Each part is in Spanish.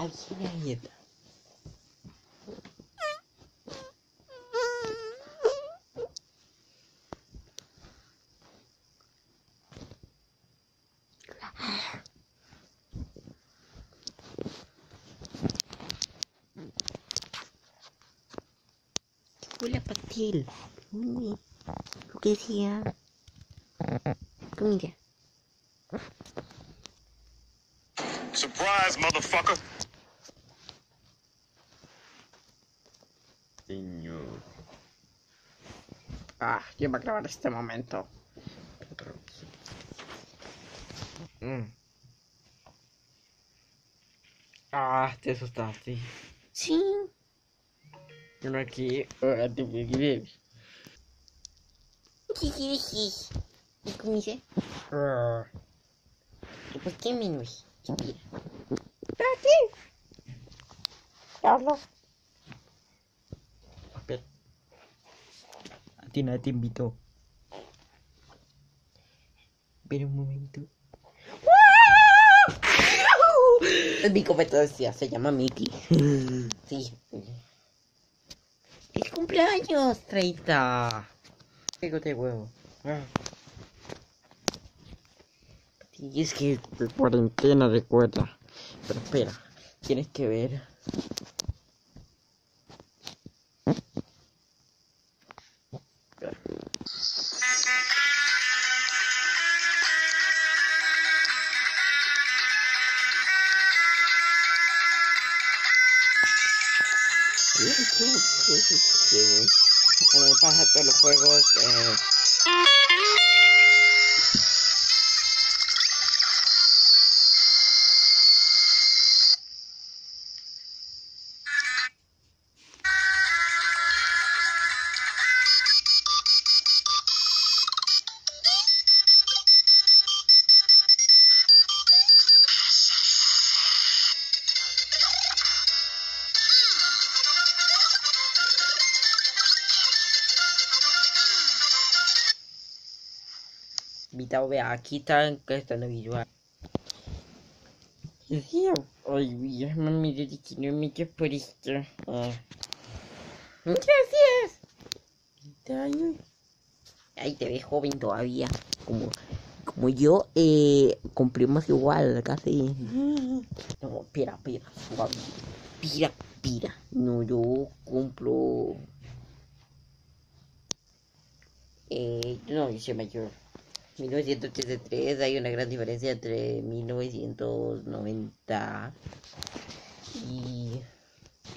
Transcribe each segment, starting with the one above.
Adivinha Ida. Olha pra ele. O. Surprise, motherfucker! Ah, ¿quién va a grabar este momento? Mm. Ah, te asustaste. Sí. Uno aquí. ah. ¿Qué decir? ¿Y cómo dice? Ah, ¿Y por qué menos? Espera. Carlos. A ti nadie te invitó. Espera un momento. Mi competencia se llama Mickey. Sí. ¡Es cumpleaños! 30. Pico de huevo. Es que de cuarentena recuerda. Pero espera, tienes que ver. En el pasa todos los juegos. Eh, Vita, vea, aquí está que está en visual. Decía, ay, ya me miré de que no me por esto. Ah. Gracias. Vita, ay, Ay, te ves joven todavía. Como, como yo, eh, cumplimos igual, casi. No, pira, pira, suave. Pira, pira. No, yo cumplo. Eh, no, yo soy mayor. 1983 hay una gran diferencia entre 1990 y,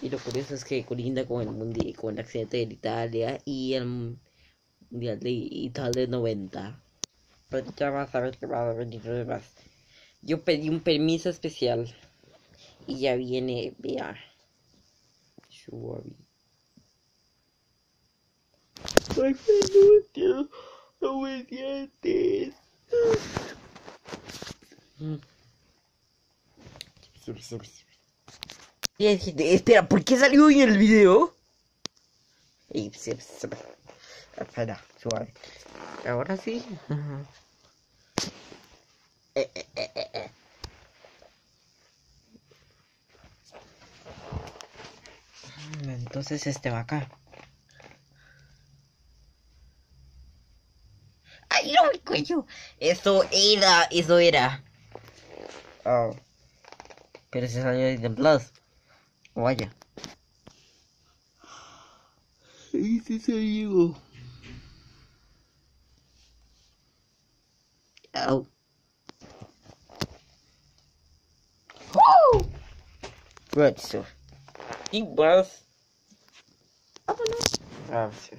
y lo curioso es que colinda con el mundi con el accidente de Italia y el mundial de Italia de 90 pero ya vas a ver que va a lo demás yo pedí un permiso especial y ya viene vea Ay, Espera, ¿por qué salió en el video? Espera, suave. Ahora sí. Eh, eh, eh. Entonces este va acá. ¡Ay, no, mi cuello! Eso era, eso era. Oh. Pero se salió de Plus. Vaya. Y se salió. Oh. Oh! Good, so. He was. Vámonos. Ah, sí.